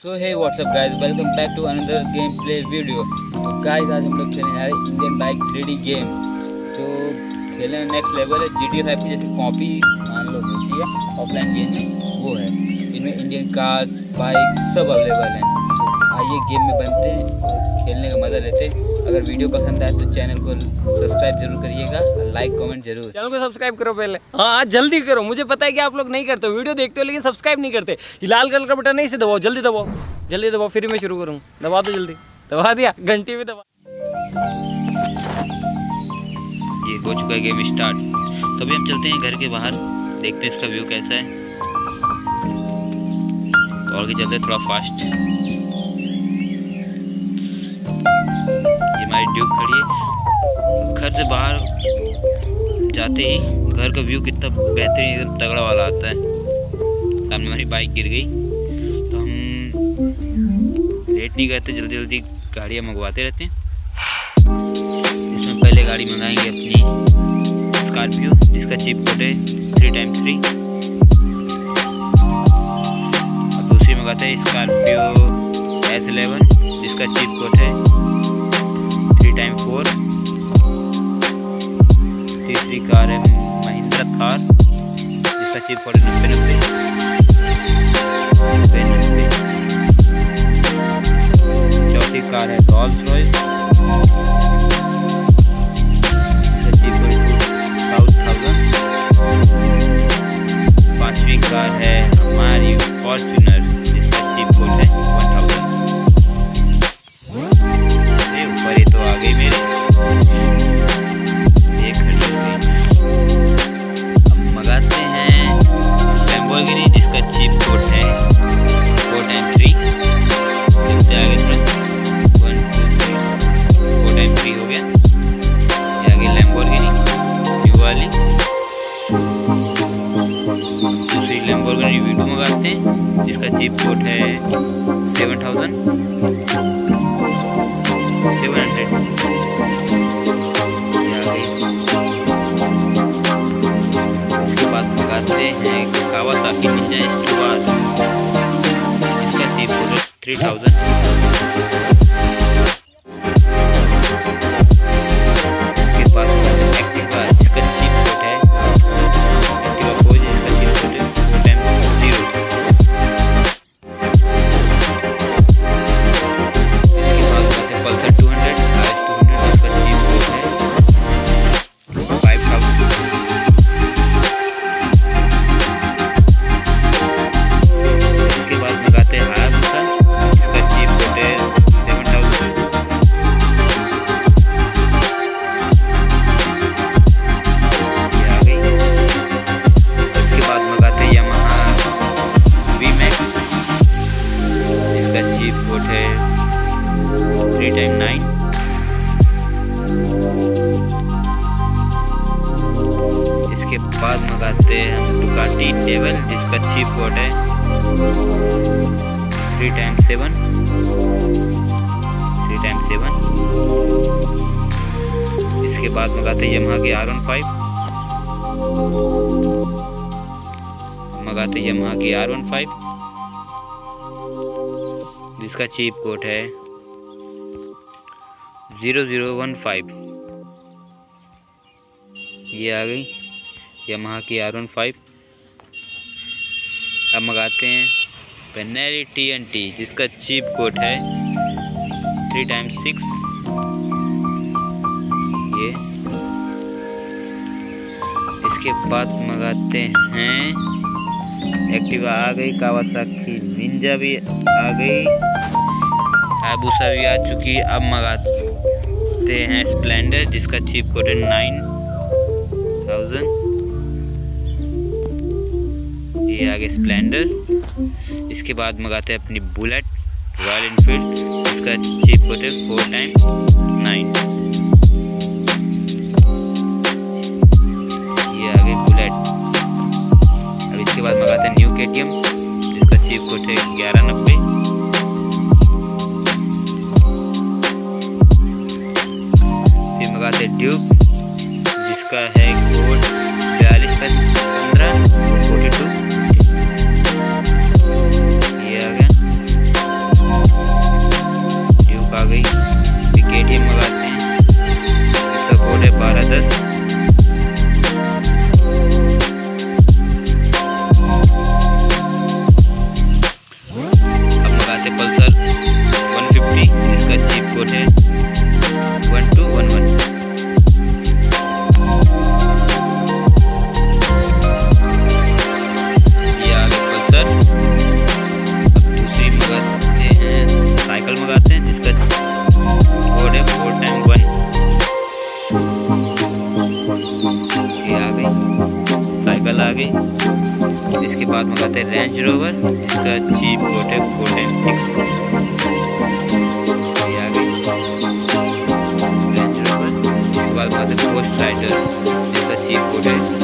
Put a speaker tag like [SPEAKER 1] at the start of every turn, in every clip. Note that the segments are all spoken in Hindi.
[SPEAKER 1] So hi what's up guys welcome back to another gameplay video तो गाइज़ आज हम लोग खेलने हैं इंडियन बाइक थ्री गेम जो खेलने नेक्स्ट लेवल है जी डी फाइव की जैसे कॉपी मान लो होती है ऑफलाइन गेम में वो है। इनमें इंडियन कार्स बाइक सब अवेलेबल हैं। आइए गेम में बनते हैं और खेलने का मज़ा लेते हैं। अगर वीडियो पसंद आए तो चैनल को सब्सक्राइब ज़रूर करिएगा लाइक कमेंट ज़रूर।
[SPEAKER 2] चैनल को सब्सक्राइब करो पहले। हाँ जल्दी करो। मुझे पता है कि आप लोग नहीं करते वीडियो देखते हो लेकिन सब्सक्राइब नहीं करते। लाल कलर का बटन नहीं से दबाओ जल्दी दबाओ। जल्दी दबाओ फिर मैं शुरू करूँ। दबा दो जल्दी। दबा दिया घंटी भी दबा।
[SPEAKER 1] ये हो चुका है गेम स्टार्ट तो अभी हम चलते हैं घर के बाहर। देखते हैं इसका व्यू कैसा है। तो और आगे चलते हैं थोड़ा फास्ट ये खड़ी है, घर से बाहर जाते ही घर का व्यू कितना बेहतरीन, एकदम तगड़ा वाला आता है। सामने हमारी बाइक गिर गई। तो हम लेट नहीं करते जल्दी जल्दी गाड़ियाँ मंगवाते रहते हैं। इसमें पहले गाड़ी मंगाएँगे अपनी स्कॉर्पियो जिसका चिप कोड है थ्री टाइम थ्री और दूसरी मंगाते हैं स्कॉर्पियो एस इलेवन जिसका चिप कोड है थ्री टाइम फोर तीसरी कार है महिंद्रा थार जिसका चीप नब्बे नब्बे नब्बे नब्बे चौथी कार है रॉल्स रॉयस लैम्बोर्गिनी वीडियो मंगाते हैं जिसका चिप कोड है seven thousand seven hundred time nine इसके बाद मंगाते हैं हम डुकाटी टेबल जिसका चिप कोड है। Three time seven three time seven इसके बाद मंगाते हैं यमहा के आर वन फाइव मंगाते यमहा की आर वन फाइव जिसका चीप कोड है। Zero zero one five. ये आ गई यमहा की आर वन फाइव। अब मंगाते हैं पेनेरी टी एन टी जिसका चीप कोड है थ्री टाइम सिक्स ये। इसके बाद मंगाते हैं एक्टिवा आ गई कावासाकी निंजा भी आ गई। हाबूसा भी आ चुकी अब मंगाते हैं स्प्लेंडर जिसका चिप कोड है नाइन थाउज़ेंड ये आ गई स्प्लेंडर इसके बाद मंगाते हैं अपनी बुलेट रॉयल इनफील्ड जिसका चिप कोड है फोर टाइम नाइन ये आ गई बुलेट अब इसके बाद मंगाते हैं न्यू के जिसका चिप कोड है ग्यारह नब्बे। फिर मंगाते साइकिल आ गई। इसके बाद मंगाते हैं रेंज रोवर इसका जी फोटे फोटे रेंज रोवर उसके बाद मंगाते हैं राइडर है।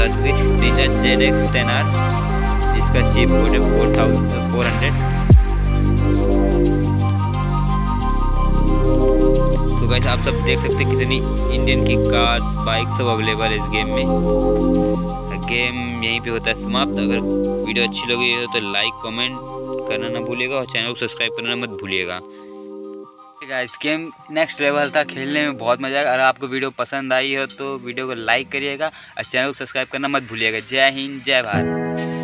[SPEAKER 1] आ चुकी Ninja Z X ten R जिसका चीप कोड है फोर थाउज़ेंड फोर हंड्रेड तो गाइस आप सब देख सकते हैं कितनी इंडियन की कार बाइक सब अवेलेबल है इस गेम में गेम यहीं पे होता है समाप्त अगर वीडियो अच्छी लगी हो तो लाइक कमेंट करना ना भूलिएगा और चैनल को सब्सक्राइब करना मत भूलिएगा गाइस गेम नेक्स्ट लेवल था खेलने में बहुत मज़ा आएगा। अगर आपको वीडियो पसंद आई हो तो वीडियो को लाइक करिएगा और चैनल को सब्सक्राइब करना मत भूलिएगा। जय हिंद, जय भारत।